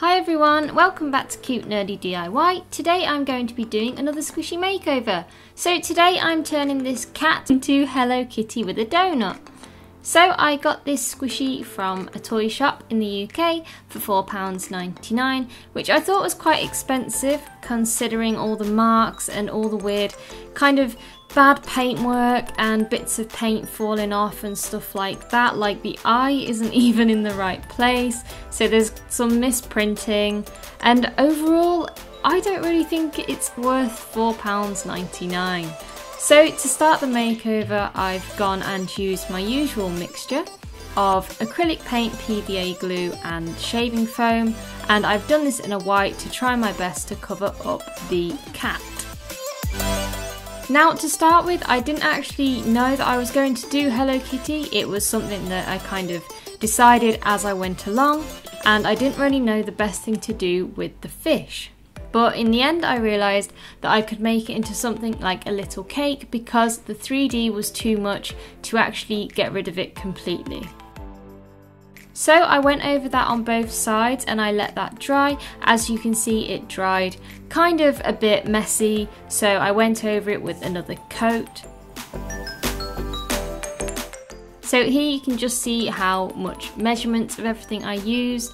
Hi everyone, welcome back to Cute Nerdy DIY. Today I'm going to be doing another squishy makeover. So today I'm turning this cat into Hello Kitty with a donut. So I got this squishy from a toy shop in the UK for £4.99, which I thought was quite expensive considering all the marks and all the weird kind of bad paintwork and bits of paint falling off and stuff like that. Like the eye isn't even in the right place, so there's some misprinting. And overall, I don't really think it's worth £4.99. So to start the makeover, I've gone and used my usual mixture of acrylic paint, PVA glue and shaving foam and I've done this in a white to try my best to cover up the cat. Now to start with, I didn't actually know that I was going to do Hello Kitty, it was something that I kind of decided as I went along and I didn't really know the best thing to do with the fish. But in the end, I realised that I could make it into something like a little cake because the 3D was too much to actually get rid of it completely. So I went over that on both sides and I let that dry. As you can see, it dried kind of a bit messy, so I went over it with another coat. So here you can just see how much measurements of everything I used.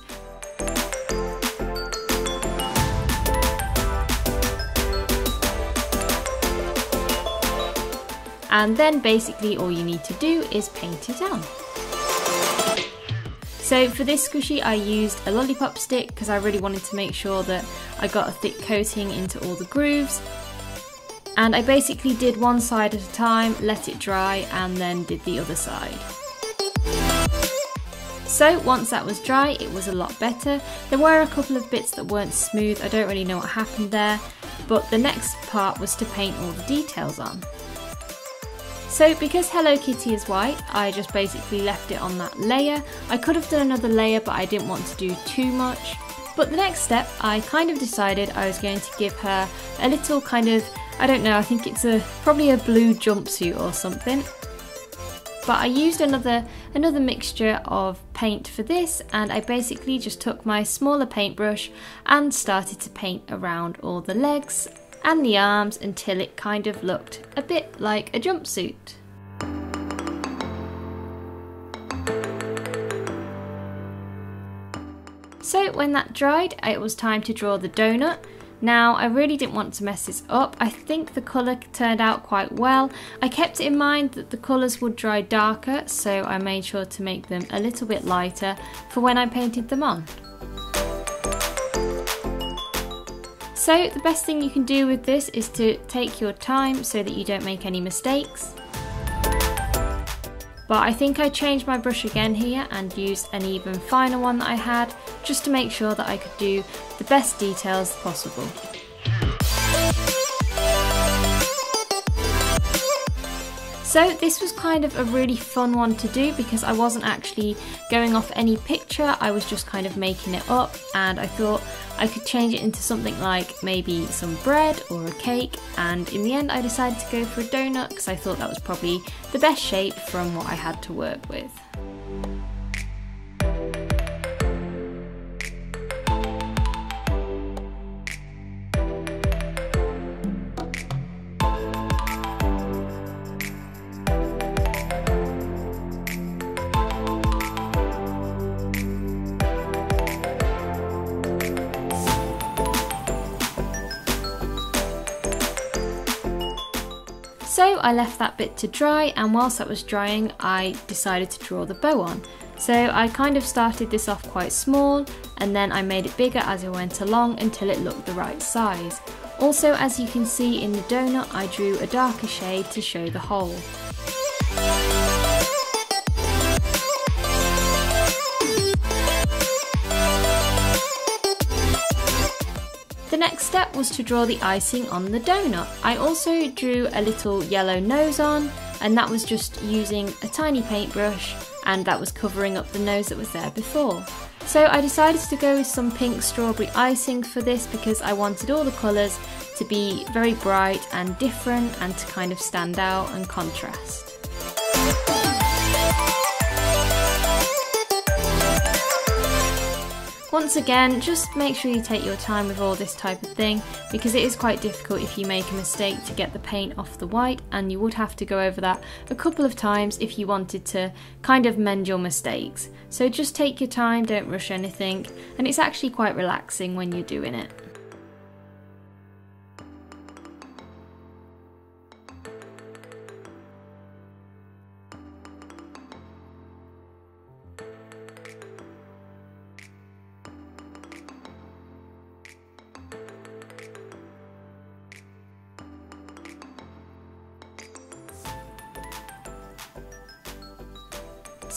and then basically all you need to do is paint it on. So for this squishy I used a lollipop stick because I really wanted to make sure that I got a thick coating into all the grooves and I basically did one side at a time, let it dry and then did the other side. So once that was dry it was a lot better. There were a couple of bits that weren't smooth, I don't really know what happened there, but the next part was to paint all the details on. So because Hello Kitty is white, I just basically left it on that layer. I could have done another layer, but I didn't want to do too much. But the next step, I kind of decided I was going to give her a little kind of, I don't know, I think it's a probably a blue jumpsuit or something. But I used another another mixture of paint for this and I basically just took my smaller paintbrush and started to paint around all the legs and the arms until it kind of looked a bit like a jumpsuit. So when that dried, it was time to draw the donut. Now, I really didn't want to mess this up. I think the colour turned out quite well. I kept in mind that the colours would dry darker, so I made sure to make them a little bit lighter for when I painted them on. So the best thing you can do with this is to take your time so that you don't make any mistakes. But I think I changed my brush again here and used an even finer one that I had just to make sure that I could do the best details possible. So this was kind of a really fun one to do because I wasn't actually going off any picture, I was just kind of making it up and I thought I could change it into something like maybe some bread or a cake and in the end I decided to go for a donut because I thought that was probably the best shape from what I had to work with. So I left that bit to dry and whilst that was drying I decided to draw the bow on. So I kind of started this off quite small and then I made it bigger as I went along until it looked the right size. Also as you can see in the donut I drew a darker shade to show the hole. The next step was to draw the icing on the donut. I also drew a little yellow nose on and that was just using a tiny paintbrush and that was covering up the nose that was there before. So I decided to go with some pink strawberry icing for this because I wanted all the colours to be very bright and different and to kind of stand out and contrast. Once again, just make sure you take your time with all this type of thing because it is quite difficult if you make a mistake to get the paint off the white and you would have to go over that a couple of times if you wanted to kind of mend your mistakes. So just take your time, don't rush anything, and it's actually quite relaxing when you're doing it.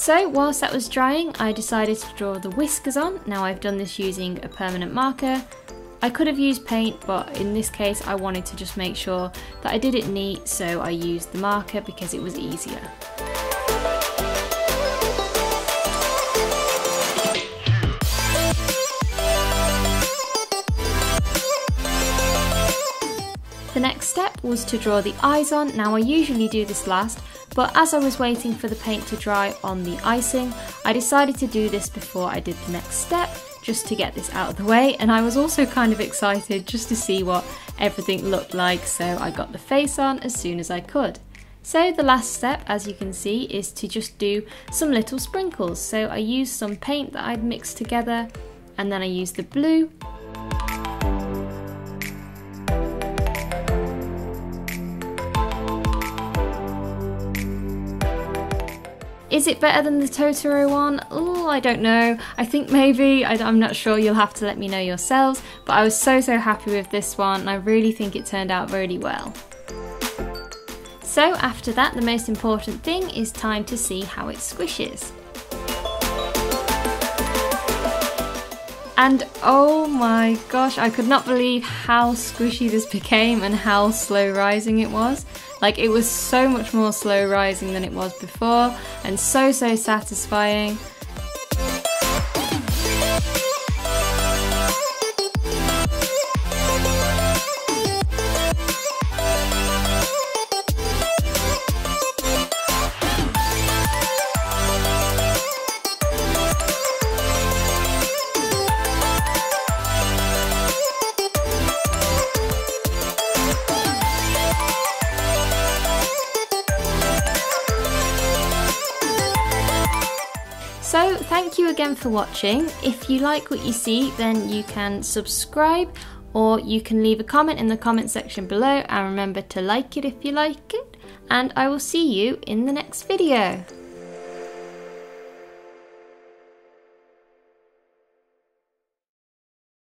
So whilst that was drying, I decided to draw the whiskers on. Now I've done this using a permanent marker. I could have used paint, but in this case I wanted to just make sure that I did it neat, so I used the marker because it was easier. The next step was to draw the eyes on. Now I usually do this last, but as I was waiting for the paint to dry on the icing, I decided to do this before I did the next step, just to get this out of the way. And I was also kind of excited just to see what everything looked like, so I got the face on as soon as I could. So the last step, as you can see, is to just do some little sprinkles. So I used some paint that I'd mixed together, and then I used the blue Is it better than the Totoro one? Oh, I don't know. I think maybe. I, am not sure. You'll have to let me know yourselves. But I was so, so happy with this one and I really think it turned out really well. So after that, the most important thing is time to see how it squishes. And oh my gosh, I could not believe how squishy this became and how slow rising it was. Like it was so much more slow rising than it was before and so so satisfying. Thank you again for watching. If you like what you see, then you can subscribe or you can leave a comment in the comment section below and remember to like it if you like it. And I will see you in the next video.